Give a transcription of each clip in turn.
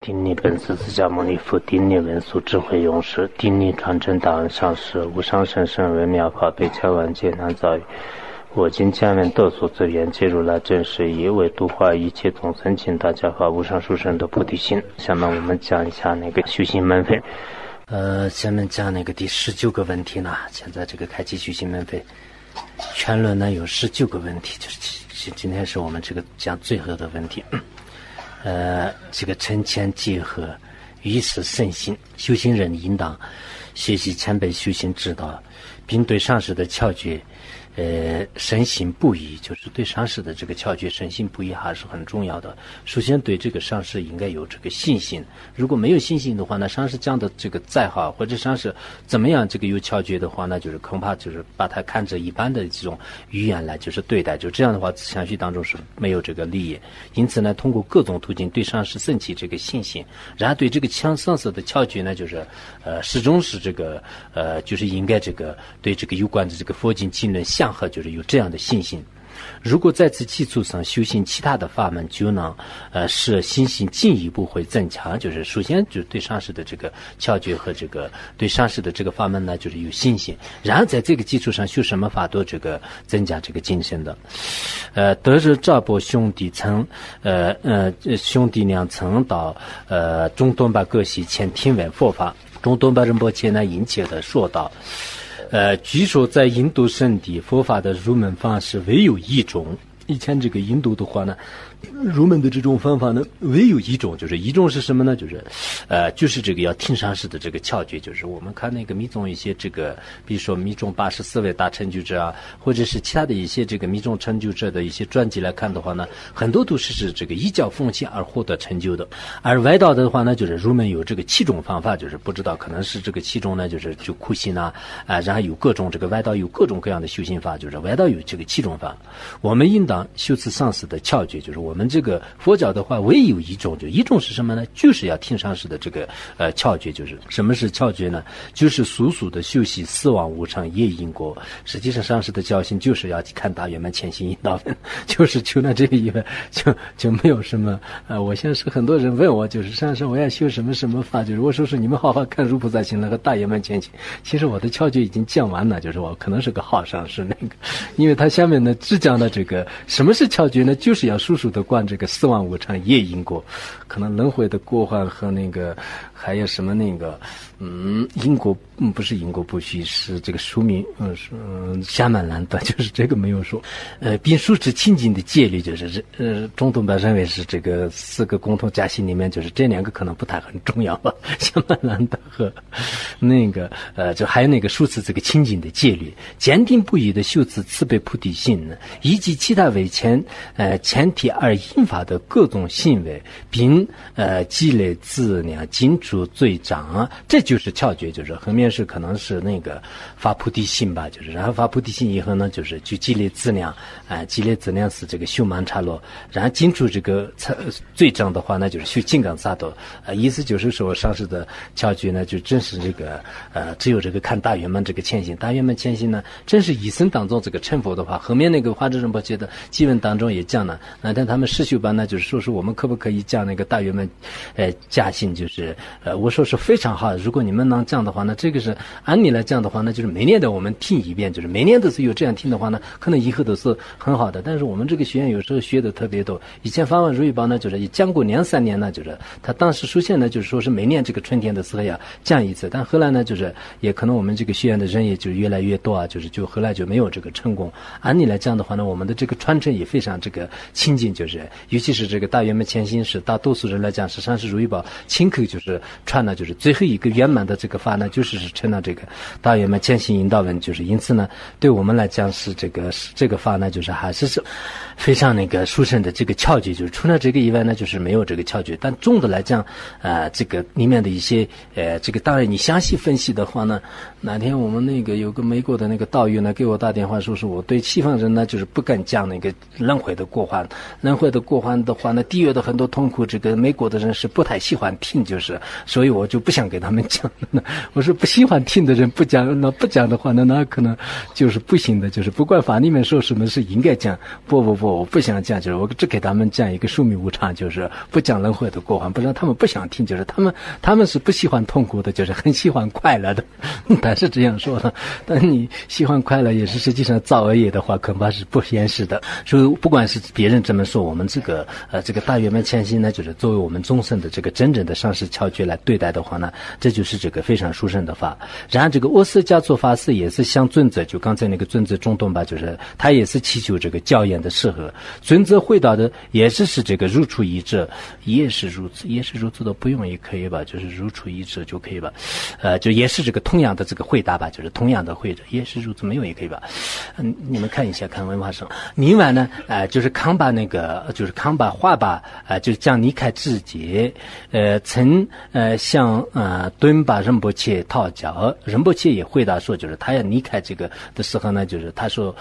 顶礼本师释迦牟尼佛，顶礼文殊智慧勇士，顶礼传承大恩上师，无上甚深微妙法，被千万劫难遭遇。我今下面得所资源，皆如来真实义，为度化一切众生，请大家发无上殊胜的菩提心。下面我们讲一下那个修行门费。呃，下面讲那个第十九个问题呢。现在这个开启修行门费全论呢有十九个问题，就是今今天是我们这个讲最后的问题。呃，这个诚谦结合，于是慎心，修行人应当学习前辈修行之道，并对上师的窍诀。呃，深信不疑，就是对上师的这个窍诀深信不疑还是很重要的。首先，对这个上师应该有这个信心。如果没有信心的话，那上师讲的这个再好，或者上师怎么样这个有窍诀的话，那就是恐怕就是把它看着一般的这种语言来就是对待。就这样的话，相续当中是没有这个利益。因此呢，通过各种途径对上师升起这个信心，然后对这个强上师的窍诀呢，就是呃，始终是这个呃，就是应该这个对这个有关的这个佛经经论。相合就是有这样的信心，如果在此基础上修行其他的法门，就能呃使信心进一步会增强。就是首先就对上师的这个窍诀和这个对上师的这个法门呢，就是有信心。然后在这个基础上修什么法都这个增加这个精神的。呃，德日赵伯兄弟曾呃呃兄弟俩曾到呃中东巴各系前听闻佛法，中东巴仁波切呢殷切的说道。呃，据说在印度圣地，佛法的入门方式唯有一种。以前这个印度的话呢。入门的这种方法呢，唯有一种，就是一种是什么呢？就是，呃，就是这个要听上师的这个窍诀。就是我们看那个密宗一些这个，比如说密宗八十四位大成就者啊，或者是其他的一些这个密宗成就者的一些传记来看的话呢，很多都是是这个依教奉行而获得成就的。而外道的话呢，就是入门有这个七种方法，就是不知道可能是这个七种呢，就是就苦行啊，啊，然后有各种这个外道有各种各样的修行法，就是外道有这个七种法。我们应当修持上师的窍诀，就是我。我们这个佛教的话，唯有一种，就一种是什么呢？就是要听上师的这个呃窍诀，就是什么是窍诀呢？就是俗俗的。修习死亡无常业因果。实际上，上师的。教训就是要去看大圆满前行引导，就是除了这个以外，就就没有什么。呃，我现在是很多人问我，就是上师我要修什么什么法？就是我说是你们好好看如菩萨行那个大圆满前行。其实我的窍诀已经讲完了，就是我可能是个好上师那个，因为他下面呢只讲了这个什么是窍诀呢？就是要速速的。观这个四万无常业因果，可能轮回的过患和那个还有什么那个，嗯，因果嗯不是因果不虚，是这个书名嗯是下满难得，就是这个没有说，呃，并书持清净的戒律，就是这呃中东的认为是这个四个共同加行里面，就是这两个可能不太很重要吧，下满难得和 那个呃就还有那个书持这个清净的戒律，坚定不移的修持慈悲菩提心，以及其他为前呃前提而。引发的各种行为，并呃积累资粮，尽除罪障，这就是窍诀。就是后面是可能是那个发菩提心吧，就是然后发菩提心以后呢，就是去积累资粮，啊，积累资粮是这个修曼茶罗，然后尽除这个罪障的话，那就是修金刚萨埵。啊，意思就是说上师的窍诀呢，就正是这个呃，只有这个看大圆满这个前行，大圆满前行呢，正是一生当中这个成佛的话，后面那个华智仁波切的经文当中也讲了，那但他们。实修班呢，就是说是我们可不可以讲那个大圆满，呃，加行就是，呃，我说是非常好。如果你们能讲的话，那这个是按理来讲的话，那就是每年的我们听一遍，就是每年都是有这样听的话呢，可能以后都是很好的。但是我们这个学院有时候学的特别多。以前法文如意宝呢，就是讲过两三年呢，就是他当时出现呢，就是说是每年这个春天的时候要讲一次。但后来呢，就是也可能我们这个学院的人也就越来越多啊，就是就后来就没有这个成功。按理来讲的话呢，我们的这个传承也非常这个亲近，就是。尤其是这个大圆满前行时大多数人来讲，实际上是如意宝亲口就是传的，就是最后一个圆满的这个法呢，就是是成了这个大圆满前行引导文，就是因此呢，对我们来讲是这个是这个法呢，就是还是是非常那个殊胜的这个窍诀，就是除了这个以外呢，就是没有这个窍诀。但总的来讲，呃，这个里面。面的一些呃，这个当然你详细分析的话呢，哪天我们那个有个美国的那个道友呢给我打电话说，是我对西方人呢就是不敢讲那个轮回的过患，轮回的过患的话呢，地狱的很多痛苦，这个美国的人是不太喜欢听，就是所以我就不想给他们讲了呢。我说不喜欢听的人不讲，那不讲的话呢，那可能就是不行的，就是不管法里面说什么是应该讲，不不不，我不想讲，就是我只给他们讲一个寿命无常，就是不讲轮回的过患，不然他们不想听，就是他们他们是不喜欢痛苦的，就是很喜欢快乐的。但是这样说呢，但你喜欢快乐也是实际上造恶业的话，恐怕是不现实的。所以不管是别人这么说，我们这个呃这个大圆满千心呢，就是作为我们众生的这个真正的上师窍诀来对待的话呢，这就是这个非常殊胜的法。然后这个阿斯加做法师也是像尊者，就刚才那个尊者中东吧，就是他也是祈求这个教言的适合。尊者回答的也是是这个如出一辙，也是如此，也是如此的不用也可以吧，就是如出一辙就可以吧。呃，就也是这个同样的这个回答吧，就是同样的回答，也是如此，没有也可以吧。嗯，你们看一下，看文化上，明晚呢，呃，就是康巴那个，就是康巴画吧，呃，就是将离开自己，呃，曾呃向呃敦巴仁波切讨教，仁波切也回答说，就是他要离开这个的时候呢，就是他说，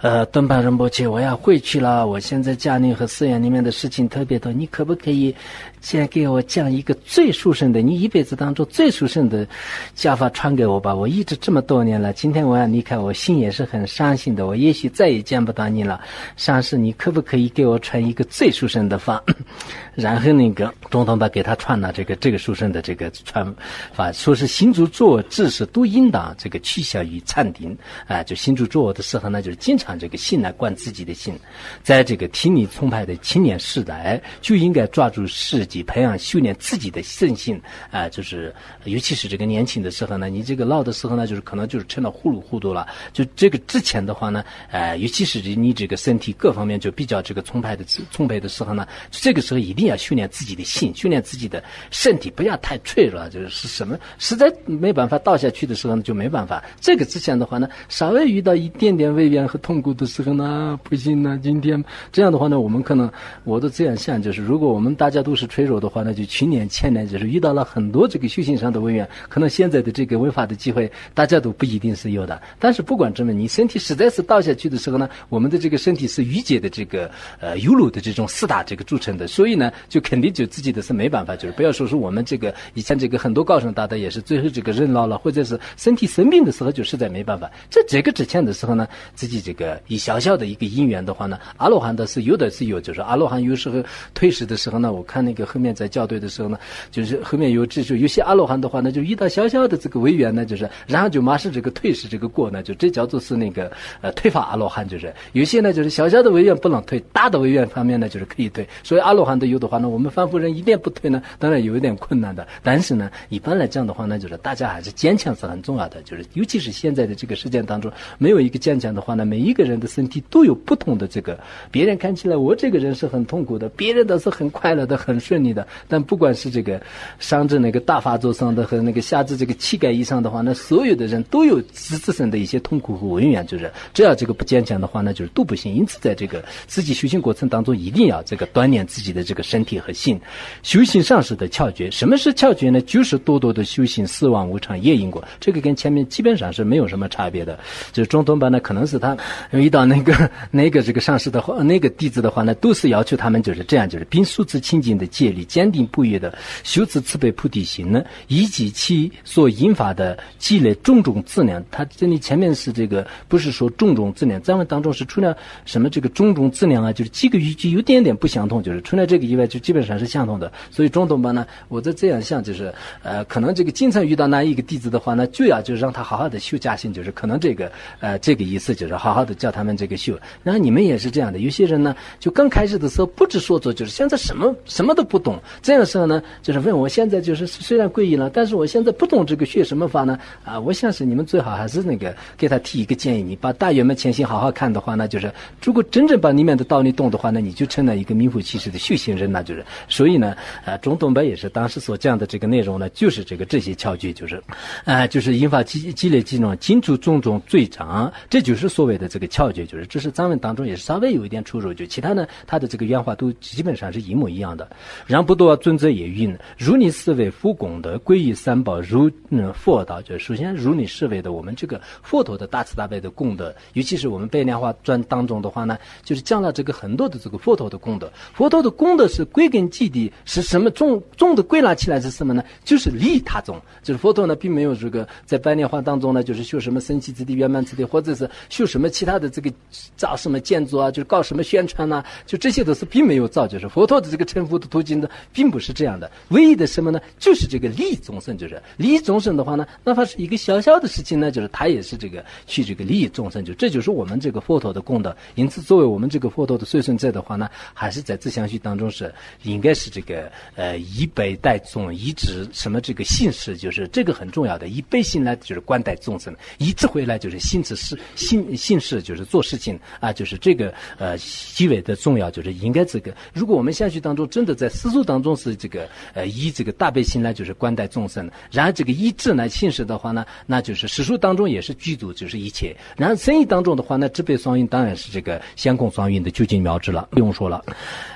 呃，敦巴仁波切，我要回去了，我现在家里和寺院里面的事情特别多，你可不可以？先给我讲一个最殊胜的，你一辈子当中最殊胜的教法传给我吧。我一直这么多年了，今天我要离开，我心也是很伤心的。我也许再也见不到你了，上师，你可不可以给我传一个最殊胜的法？然后那个中东吧给他传了这个这个书生的这个传法，说是心主作智是都应当这个趋向于禅定啊。就心主作的时候呢，就是经常这个心来观自己的心，在这个听力崇拜的青年时代，就应该抓住世。己培养修炼自己的圣性啊，就是尤其是这个年轻的时候呢，你这个老的时候呢，就是可能就是成了糊里糊涂了。就这个之前的话呢，呃，尤其是你这个身体各方面就比较这个充沛的充沛的时候呢，这个时候一定要训练自己的性，训练自己的身体，不要太脆弱。就是什么实在没办法倒下去的时候呢，就没办法。这个之前的话呢，稍微遇到一点点危险和痛苦的时候呢，不行呢。今天这样的话呢，我们可能我都这样想，就是如果我们大家都是。脆弱的话，那就去年前年就是遇到了很多这个修行上的问缘，可能现在的这个违法的机会，大家都不一定是有的。但是不管怎么，你身体实在是倒下去的时候呢，我们的这个身体是愚解的这个呃有路的这种四大这个组成的，所以呢，就肯定就自己的是没办法，就是不要说是我们这个以前这个很多高僧大德也是最后这个人老了或者是身体生病的时候，就实在没办法。在这个之前的时候呢，自己这个以小小的一个因缘的话呢，阿罗汉的是有的是有，就是阿罗汉有时候退世的时候呢，我看那个。后面在校对的时候呢，就是后面有这就有些阿罗汉的话呢，就遇到小小的这个违缘呢，就是然后就马上这个退失这个过呢，就这叫做是那个呃退法阿罗汉，就是有些呢就是小小的违缘不能退，大的违缘方面呢就是可以退。所以阿罗汉都有的话呢，我们凡夫人一点不退呢，当然有一点困难的。但是呢，一般来讲的话呢，就是大家还是坚强是很重要的，就是尤其是现在的这个时间当中，没有一个坚强的话呢，每一个人的身体都有不同的这个，别人看起来我这个人是很痛苦的，别人都是很快乐的，很顺。你的，但不管是这个上至那个大发作上的和那个下至这个气概以上的话，那所有的人都有自自身的一些痛苦和文缘，就是只要这个不坚强的话，那就是都不行。因此，在这个自己修行过程当中，一定要这个锻炼自己的这个身体和心。修行上师的窍诀，什么是窍诀呢？就是多多的修行死亡无常业因果，这个跟前面基本上是没有什么差别的。就是中东班呢，可能是他遇到那个 那个这个上师的话，那个弟子的话呢，都是要求他们就是这样，就是并数字清净的戒。里坚定不移的修持慈悲菩提心呢，以及其所引发的积累种种资粮。他这里前面是这个，不是说种种资粮，藏文当中是除了什么这个种种资粮啊，就是几个语句有点点不相同，就是除了这个以外，就基本上是相同的。所以中东班呢，我在这样想，就是呃，可能这个经常遇到那一个弟子的话呢，就要就是让他好好的修家心，就是可能这个呃这个意思就是好好的教他们这个修。然后你们也是这样的，有些人呢，就刚开始的时候不知所措，就是现在什么什么都不。懂这样的时候呢，就是问我现在就是虽然皈依了，但是我现在不懂这个学什么法呢？啊，我想是你们最好还是那个给他提一个建议，你把大圆满前行好好看的话，那就是如果真正把里面的道理懂的话，那你就成了一个名副其实的修行人那就是。所以呢，啊，中东北也是当时所讲的这个内容呢，就是这个这些窍诀，就是，啊，就是引发积积累这种金主种种罪障，这就是所谓的这个窍诀，就是这是藏文当中也是稍微有一点出入，就其他呢，它的这个原话都基本上是一模一样的。然后不多尊者也云：如你思维复功德，皈依三宝，如嗯佛道。就首先如你思维的，我们这个佛陀的大慈大悲的功德，尤其是我们《白莲花传》当中的话呢，就是讲了这个很多的这个佛陀的功德。佛陀的功德是归根结底是什么？重重的归纳起来是什么呢？就是利他众。就是佛陀呢，并没有这个在《白莲花》当中呢，就是修什么神奇之地、圆满之地，或者是修什么其他的这个造什么建筑啊，就是搞什么宣传呐，就这些都是并没有造。就是佛陀的这个成佛的途径呢，并不是这样的。唯一的什么呢？就是这个利益众生。就是利益众生的话呢，哪怕是一个小小的事情呢，就是他也是这个去这个利益众生。就这就是我们这个佛陀的功德。因此，作为我们这个佛陀的随顺者的话呢，还是在自相续当中是应该是这个呃以百代众，以指什么这个信氏，就是这个很重要的。以悲心来就是关待众生，以智慧来就是心智事信信事就是做事情啊，就是这个呃极为的重要，就是应该这个。如果我们相续当中真的在思俗当中是这个呃以这个大悲心来就是关待众生，然后这个以智来信使的话呢，那就是史书当中也是具足就是一切。然后生意当中的话呢，智悲双运当然是这个相共双运的究竟妙智了，不用说了。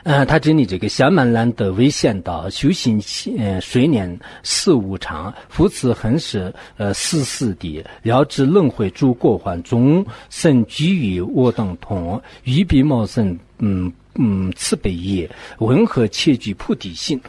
呃，他这里这个小满兰的危险道修行呃水年事无常，扶持恒时呃四四地了知轮回诸过患，众生居于我等同，欲必茂盛嗯。嗯，慈悲业，温和切具菩提心。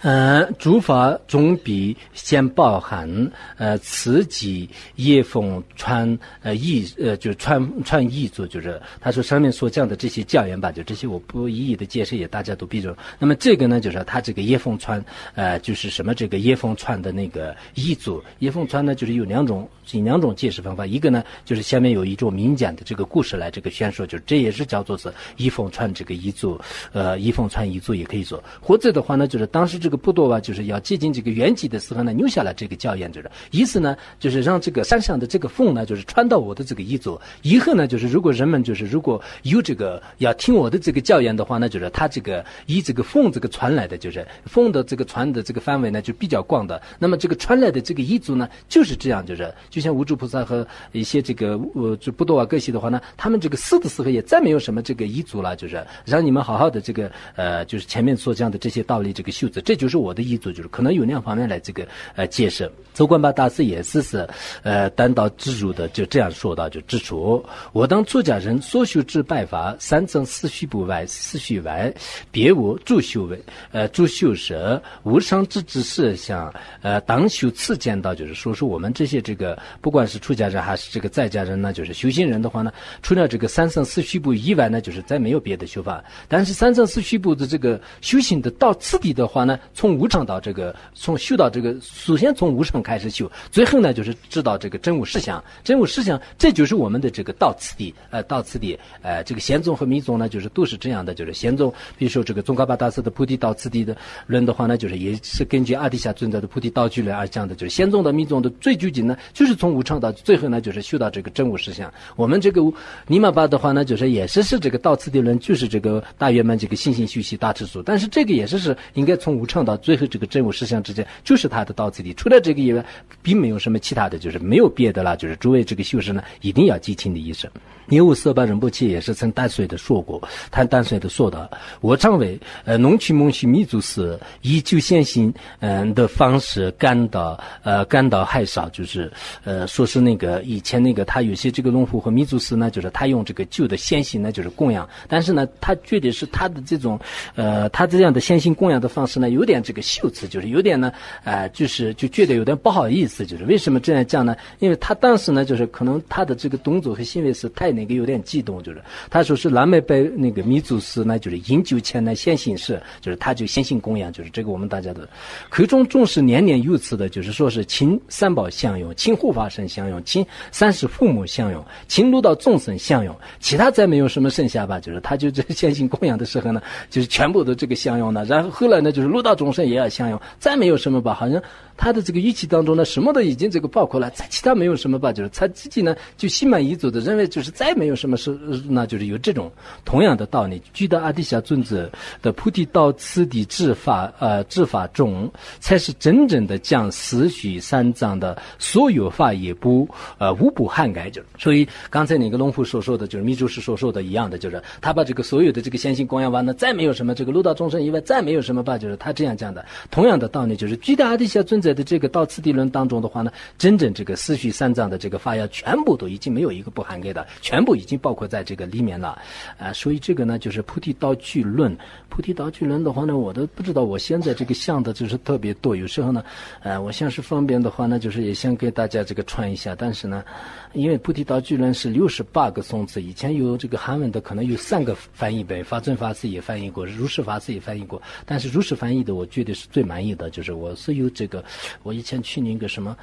嗯，诸法总比先包含呃，慈济业风传呃译呃，就传传译作，就是他说上面所讲的这些教言吧，就这些我不一一的解释，也大家都比较。那么这个呢，就是他这个叶风传呃，就是什么这个叶风传的那个译作。叶风传呢，就是有两种，以两种解释方法。一个呢，就是下面有一种民间的这个故事来这个宣说，就这也是叫做是叶风传这个译。做呃一凤传一做也可以做，或者的话呢，就是当时这个部落啊，就是要接近这个原籍的时候呢，留下了这个教言，就是意思呢，就是让这个山上的这个凤呢，就是穿到我的这个彝族。以后呢，就是如果人们就是如果有这个要听我的这个教言的话呢，就是他这个以这个凤这个传来的，就是凤的这个传的这个范围呢就比较广的。那么这个传来的这个彝族呢，就是这样，就是就像无主菩萨和一些这个呃就不多啊各系的话呢，他们这个死的时候也再没有什么这个彝族了，就是让。你们好好的这个呃，就是前面所讲的这些道理，这个修子，这就是我的意思，就是可能有两方面来这个呃解释。周观巴大师也是是呃单刀直入的就这样说到，就指出我当出家人所修之拜法，三增四虚不外，四虚外别无诸修为，呃诸修舍无上之之事相，呃当修次见道，就是说说我们这些这个不管是出家人还是这个在家人呢，就是修行人的话呢，除了这个三生四虚不以外呢，就是再没有别的修法。但是三藏四虚部的这个修行的到次第的话呢，从无常到这个，从修到这个，首先从无常开始修，最后呢就是知道这个真无实相，真无实相，这就是我们的这个到次第，呃，到次第，呃，这个贤宗和密宗呢，就是都是这样的，就是贤宗，比如说这个宗喀巴大师的菩提道次第的论的话呢，就是也是根据阿底峡尊者的菩提道具论而讲的，就是贤宗的密宗的最究竟呢，就是从无常到最后呢，就是修到这个真无实相。我们这个尼玛巴的话呢，就是也是是这个到次第论，就是这个。大圆满这个信心修习大智数，但是这个也是是应该从无常到最后这个真无实相之间，就是他的道次第。除了这个以外，并没有什么其他的就是没有别的了。就是诸位这个修士呢，一定要记清的意思。尼吾色巴仁波切也是曾淡水的说过，他淡水的说的，我认为呃农区蒙区民族是以旧先行嗯的方式感到呃感到害臊，就是呃说是那个以前那个他有些这个农户和民族师呢，就是他用这个旧的先行呢就是供养，但是呢他觉得是他的这种呃他这样的先行供养的方式呢有点这个羞耻，就是有点呢呃就是就觉得有点不好意思，就是为什么这样讲呢？因为他当时呢就是可能他的这个动作和行为是太。那个有点激动，就是他说是南美拜那个弥祖师呢，就是饮酒前呢先行事，就是他就先行供养，就是这个我们大家的口中重视年年有此的，就是说是请三宝相用，请护法神相用，请三世父母相用，请六道众生相用，其他再没有什么剩下吧，就是他就这先行供养的时候呢，就是全部都这个相用的，然后后来呢就是六道众生也要相用，再没有什么吧，好像。他的这个语气当中呢，什么都已经这个包括了，在其他没有什么吧，就是他自己呢就心满意足的认为，就是再没有什么是，那就是有这种同样的道理。具得阿底峡尊者的菩提道次第智法，呃，智法中，才是真正的将四虚三藏的所有法也不呃无不涵盖。就所以刚才那个龙虎所说的就是密珠师所说的一样的，就是他把这个所有的。这个先行供养完呢，再没有什么这个六道众生以外，再没有什么吧，就是他这样讲的。同样的道理，就是具体阿底下尊者的这个到次第论当中的话呢，真正这个四序三藏的这个发要，全部都已经没有一个不涵盖的，全部已经包括在这个里面了。啊，所以这个呢，就是菩提道具论。菩提道具论的话呢，我都不知道，我现在这个像的就是特别多，有时候呢，呃，我像是方便的话呢，就是也想给大家这个传一下，但是呢。因为菩提道具论是六十八个颂词，以前有这个韩文的，可能有三个翻译对，法尊法师也翻译过，如是法师也翻译过。但是如是翻译的，我觉得是最满意的，就是我是有这个，我以前去那个什么。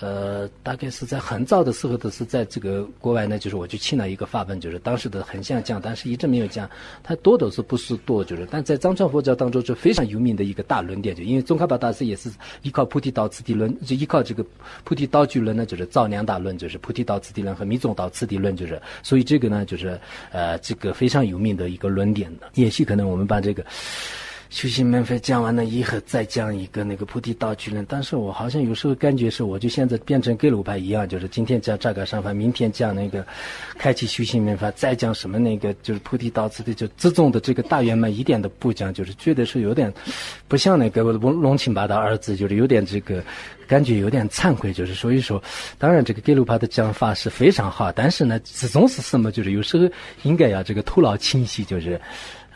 呃，大概是在很早的时候，都是在这个国外呢，就是我去请了一个法本，就是当时的很想讲，但是一直没有讲。他多都是不是多，就是但在藏传佛教当中是非常有名的一个大论点，就因为宗喀巴大师也是依靠菩提道次第论，就依靠这个菩提道具论呢，就是造两大论，就是菩提道次第论和密宗道次第论，就是所以这个呢，就是呃这个非常有名的一个论点。也许可能我们把这个。修行门分讲完了以后，再讲一个那个菩提道具论。但是我好像有时候感觉是，我就现在变成格鲁派一样，就是今天讲扎嘎上法，明天讲那个开启修行门法，再讲什么那个就是菩提道次的，就自重的这个大圆满一点都不讲，就是觉得是有点不像那个龙龙庆八的儿子，就是有点这个感觉有点惭愧，就是所以说，当然这个格鲁派的讲法是非常好，但是呢，始终是什么？就是有时候应该要这个头脑清晰，就是。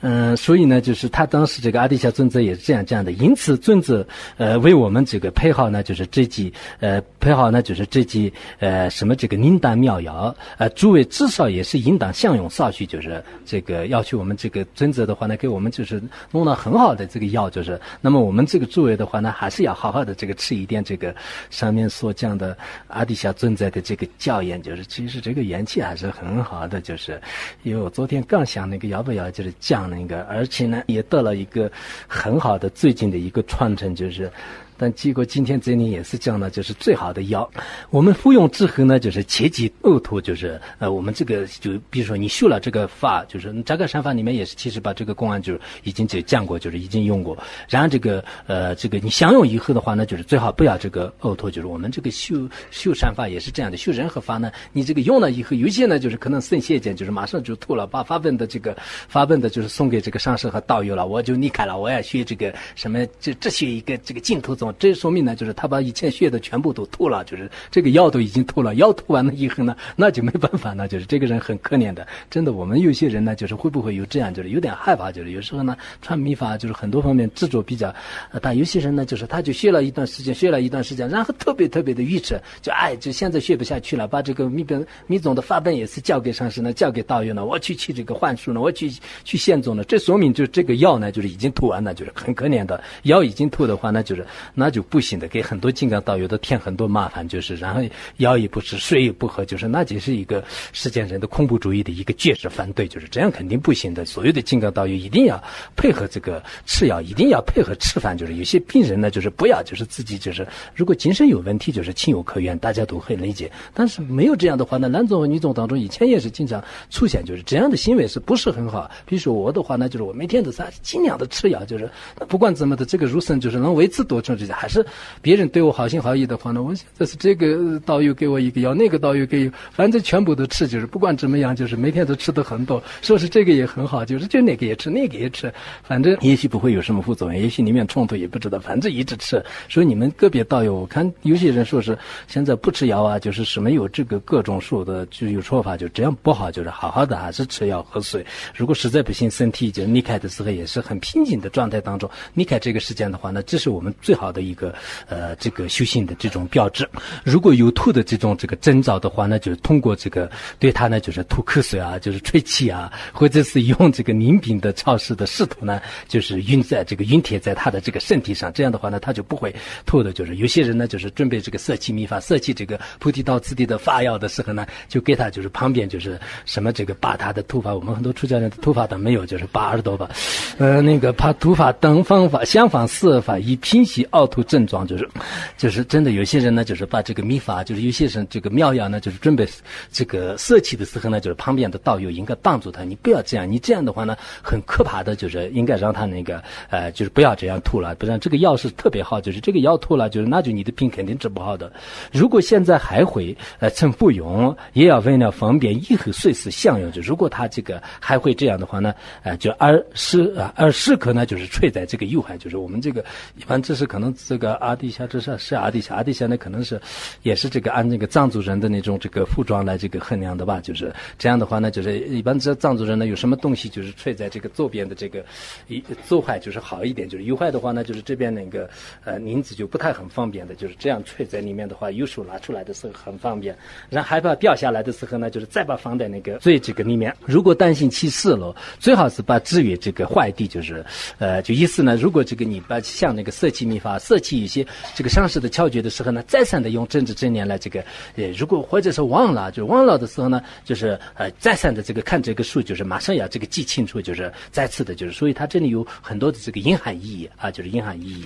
嗯，所以呢，就是他当时这个阿底峡尊者也是这样讲的。因此，尊者呃为我们这个配好呢，就是这几呃配好呢，就是这几呃什么这个灵丹妙药。呃，诸位至少也是应当享用少许，就是这个要求我们这个尊者的话呢，给我们就是弄了很好的这个药，就是那么我们这个诸位的话呢，还是要好好的这个吃一点这个上面所讲的阿底峡尊者的这个教言，就是其实这个元气还是很好的，就是因为我昨天刚想那个要不要就是讲。那个，而且呢，也得了一个很好的最近的一个传承，就是。但结果今天这里也是讲呢，就是最好的药。我们服用之后呢，就是切忌呕吐，就是呃，我们这个就比如说你修了这个法，就是扎个山法里面也是，其实把这个公案就是已经就讲过，就是已经用过。然后这个呃，这个你享用以后的话呢，就是最好不要这个呕吐。就是我们这个修修山法也是这样的，修任何法呢，你这个用了以后，有些呢就是可能肾泄见，就是马上就吐了，把法本的这个法本的就是送给这个上师和道友了，我就离开了，我要学这个什么，这这些一个这个净土宗。这说明呢，就是他把以前学的全部都吐了，就是这个药都已经吐了。药吐完了以后呢，那就没办法那，就是这个人很可怜的。真的，我们有些人呢，就是会不会有这样，就是有点害怕，就是有时候呢，传秘法就是很多方面执着比较。但有些人呢，就是他就学了一段时间，学了一段时间，然后特别特别的愚痴，就哎，就现在学不下去了，把这个密本密宗的法本也是交给上师呢，交给道友呢，我去去这个幻术呢，我去去现宗呢。这说明就是这个药呢，就是已经吐完了，就是很可怜的。药已经吐的话，那就是那就不。行的，给很多金刚道友都添很多麻烦，就是然后药也不吃，水也不喝，就是那就是一个世间人的恐怖主义的一个坚决反对，就是这样肯定不行的。所有的金刚道友一定要配合这个吃药，一定要配合吃饭。就是有些病人呢，就是不要，就是自己就是如果精神有问题，就是情有可原，大家都很理解。但是没有这样的话呢，男总和女总当中以前也是经常出现，就是这样的行为是不是很好？比如说我的话那，就是我每天都是尽量的吃药，就是不管怎么的，这个入生就是能维持多长时还是。别人对我好心好意的话呢，我现在是这个导游给我一个药，那个导游给，反正全部都吃，就是不管怎么样，就是每天都吃的很多。说是这个也很好，就是就那个也吃，那个也吃，反正也许不会有什么副作用，也许里面冲突也不知道，反正一直吃。所以你们个别导游，我看有些人说是现在不吃药啊，就是是没有这个各种说的，就有说法，就这样不好，就是好好的还是吃药喝水。如果实在不行，身体就离开的时候也是很平静的状态当中离开这个时间的话，那这是我们最好的一个。呃，这个修行的这种标志，如果有吐的这种这个征兆的话，那就是通过这个对他呢，就是吐口水啊，就是吹气啊，或者是用这个凝饼的超市的湿土呢，就是晕在这个晕贴在他的这个身体上，这样的话呢，他就不会吐的。就是有些人呢，就是准备这个色气秘法、色气这个菩提道次第的发药的时候呢，就给他就是旁边就是什么这个拔他的头发，我们很多出家人的头发都没有，就是拔耳朵吧，呃，那个把头发等方法相反四法以平息凹吐症状，就是就是真的有些人呢，就是把这个秘法，就是有些人这个妙药呢，就是准备这个摄气的时候呢，就是旁边的道友应该帮助他，你不要这样，你这样的话呢，很可怕的，就是应该让他那个呃，就是不要这样吐了，不然这个药是特别好，就是这个药吐了，就是那就你的病肯定治不好的。如果现在还会呃趁不用，也要为了方便以后随时享用。就如果他这个还会这样的话呢，呃，就二时啊二时刻呢，就是吹在这个右海，就是我们这个一般这是可能这个阿底峡这是是阿底峡，阿底峡呢可能是也是这个按那个藏族人的那种这个服装来这个衡量的吧，就是这样的话呢，就是一般这藏族人呢有什么东西就是吹在这个左边的这个一左坏就是好一点，就是右坏的话呢，就是这边那个呃名字就不太很方便的，就是这样吹在里面的话，右手拿出来的时候很方便，然后害怕掉下来的时候呢，就是再把放在那个最这个里面。如果担心起事了，最好是把至于这个坏地，就是呃就意思呢，如果这个你把像那个色气秘法、色气一些这个上师的窍诀的时候呢，再三的用政治正念来这个呃，如果或者是忘了，就忘了的时候呢，就是呃再三的这个看这个数，就是马上要这个记清楚，就是再次的，就是所以它这里有很多的这个隐含意义啊，就是隐含意义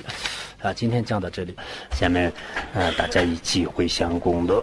啊。今天讲到这里，下面呃大家一起回向功德。